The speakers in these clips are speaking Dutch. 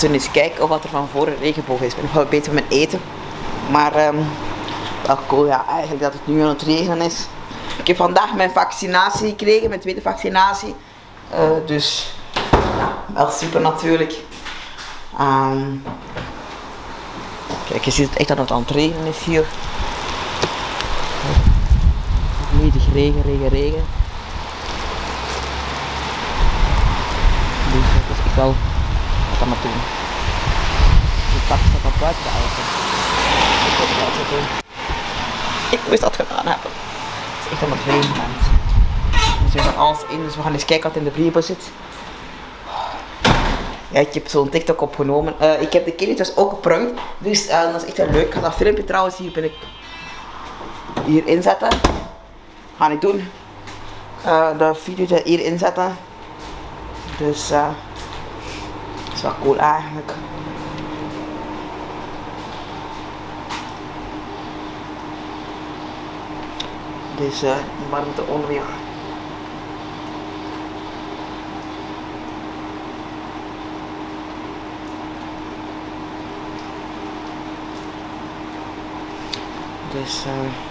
zullen eens kijken of wat er van voor regenboog is. Ik ben nog wel beter met eten. Maar ehm, wel cool ja, eigenlijk dat het nu aan het regenen is. Ik heb vandaag mijn vaccinatie gekregen, mijn tweede vaccinatie. Eh, dus wel super natuurlijk. Ehm, kijk, je ziet het echt dat het aan het regenen is hier. Volledig regen, regen, regen. Dus dat is wel het doen. Buiten auto. Ik moet altijd doen. Ik moest dat gedaan hebben. Het is echt mensen. Dus we gaan alles in, dus we gaan eens kijken wat in de brieven zit. Ja, ik heb zo'n TikTok opgenomen. Eh, ik heb de kindjes ook geprankt. Dus eh, dat is echt wel leuk. Ik ga dat filmpje trouwens hier ben ik hier inzetten. Ga ik doen. Eh de video hier inzetten. Dus eh dat is wel cool eigenlijk. Dus eh warmte onweer. Dus eh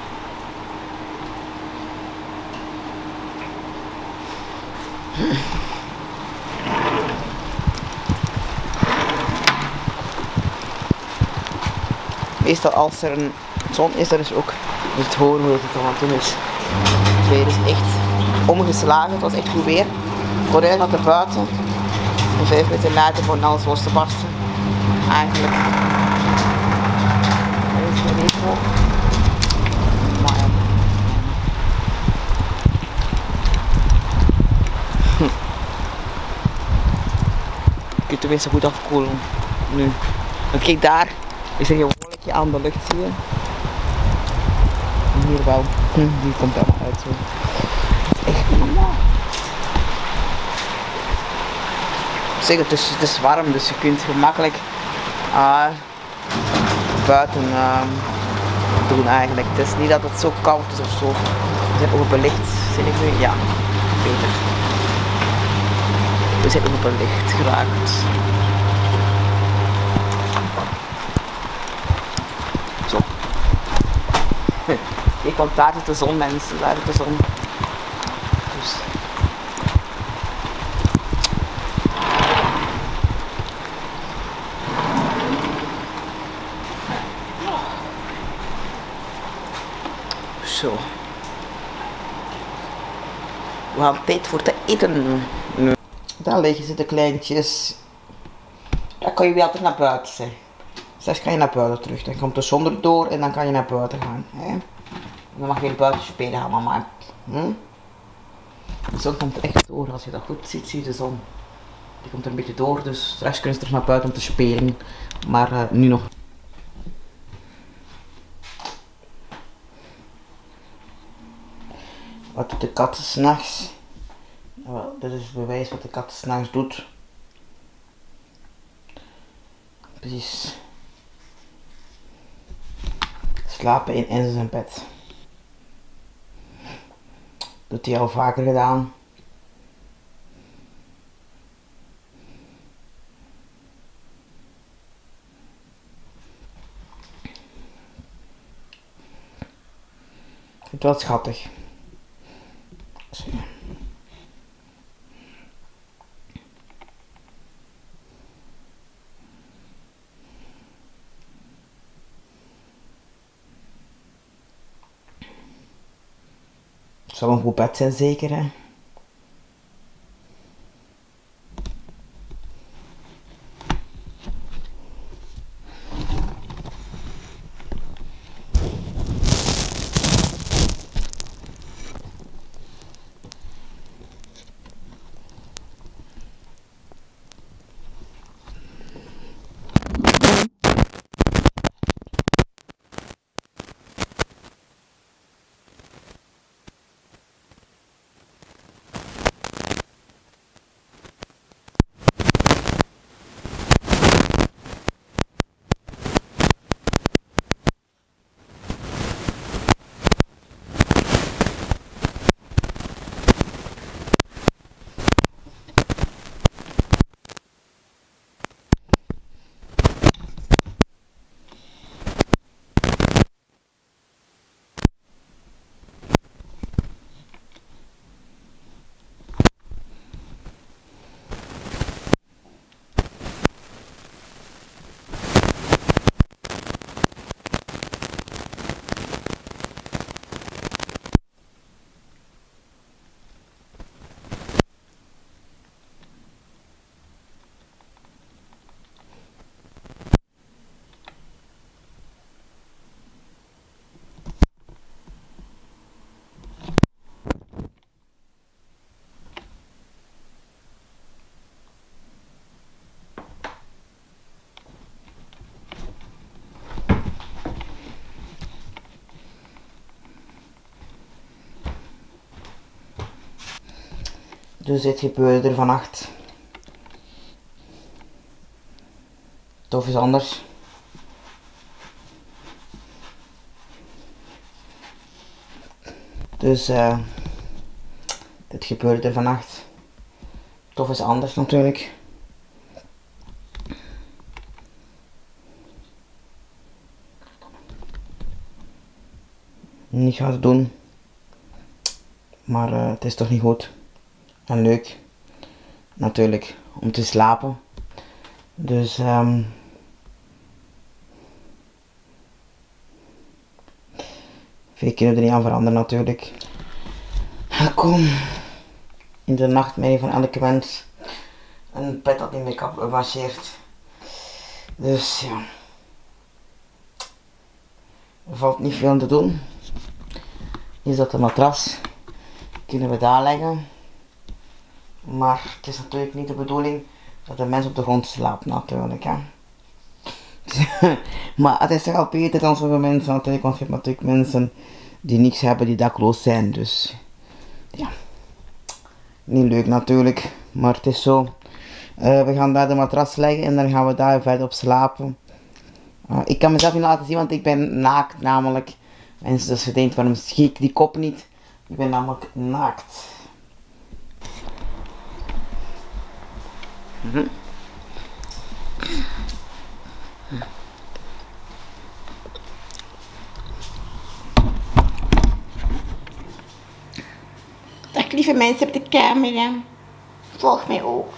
Meestal als er een zon is, dan is ook het horen hoe het aan het doen is. Het weer is echt omgeslagen, het was echt goed weer. Gordijn had er buiten. En vijf minuten later begon alles los te barsten. Eigenlijk. Is ja. Je kunt tenminste goed afkoelen. Nu. Want kijk daar, is er geen wolkje aan de lucht, zie je? Hier wel. Die komt uit. Het echt normaal. Zeg, het is, het is warm, dus je kunt gemakkelijk ah, buiten ehm, doen eigenlijk. Het is niet dat het zo koud is of zo. We zijn overbelicht. Zijn ik nu? Ja, beter. We zijn overbelicht geraakt. Want daar zit de zon, mensen. Daar de zon. Dus. Zo. We gaan tijd voor te eten. Daar liggen ze, de kleintjes. Dan kan je weer altijd naar buiten zijn. Straks kan je naar buiten terug. Dan komt de zon erdoor en dan kan je naar buiten gaan. Hè? Dan mag je buiten spelen mama. Hm? De zon komt echt door. Als je dat goed ziet, zie je de zon. Die komt er een beetje door, dus straks kunnen ze terug naar buiten om te spelen. Maar eh, nu nog. Wat doet de kat s'nachts? Wel, dit is het bewijs wat de kat s'nachts doet. Precies. Slapen in, in zijn bed. Doet hij al vaker gedaan. Het wel schattig. Zal een goed bed zijn, zeker hè? Dus dit gebeurde er vannacht. Tof is anders. Dus uh, dit gebeurde er vannacht. Tof is anders natuurlijk. Niet gaan doen. Maar uh, het is toch niet goed. En leuk. Natuurlijk. Om te slapen. Dus um, Veel kunnen er niet aan veranderen natuurlijk. Kom. In de nachtmerrie van elke mens. Een pet dat niet meer gebaseerd. Dus ja. Er valt niet veel aan te doen. Is dat de matras. Kunnen we daar leggen. Maar het is natuurlijk niet de bedoeling dat de mens op de grond slaapt natuurlijk. Hè. maar het is toch al beter dan sommige mensen natuurlijk, want je hebt natuurlijk mensen die niks hebben, die dakloos zijn. Dus ja, niet leuk natuurlijk, maar het is zo. Uh, we gaan daar de matras leggen en dan gaan we daar verder op slapen. Uh, ik kan mezelf niet laten zien, want ik ben naakt namelijk. Mensen, dus je denkt, waarom schiet ik die kop niet? Ik ben namelijk naakt. Dag lieve mensen op de camera. Volg mij ook.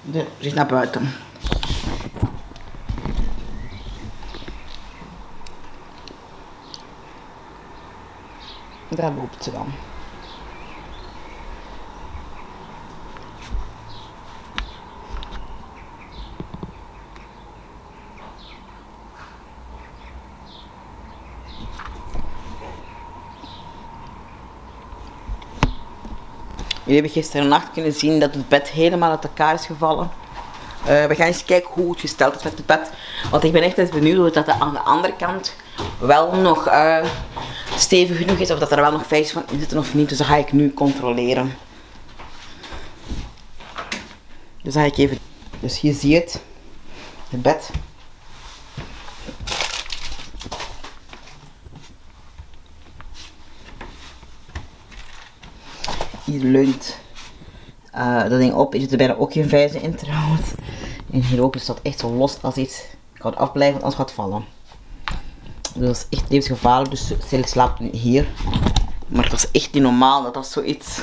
De, zit naar buiten. Daar loopt ze dan. Jullie hebben gisteren nacht kunnen zien dat het bed helemaal uit elkaar is gevallen. Uh, we gaan eens kijken hoe het gesteld is met het bed. Want ik ben echt eens benieuwd hoe dat aan de andere kant wel nog uh, stevig genoeg is. Of dat er wel nog vijs van in zitten of niet. Dus dat ga ik nu controleren. Dus ga ik even... Dus hier zie je het. Het bed. Hier leunt uh, dat ding op. Er zitten bijna ook geen vijzen in trouwens. En hierboven staat echt zo los als iets. Ik het afblijven, want anders gaat het vallen. Dus dat is echt levensgevaarlijk. Dus stel slaapt nu hier. Maar dat is echt niet normaal dat dat zoiets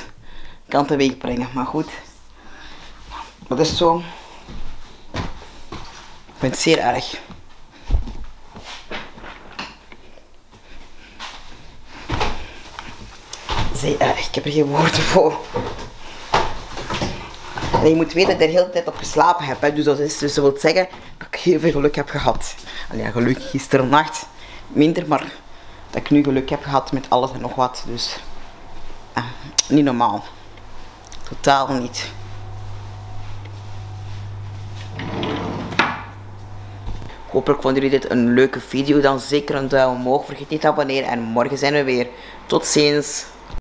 kan teweeg brengen. Maar goed. Dat is zo. Ik vind het zeer erg. Erg. Ik heb er geen woorden voor. En je moet weten dat ik er de hele tijd op geslapen heb. Hè. Dus dat, is, dus wil zeggen dat ik heel veel geluk heb gehad. Allee, ja, geluk gisteren nacht minder, maar dat ik nu geluk heb gehad met alles en nog wat. Dus eh, niet normaal. Totaal niet. Hopelijk vonden jullie dit een leuke video. Dan zeker een duim omhoog. Vergeet niet te abonneren. En morgen zijn we weer. Tot ziens.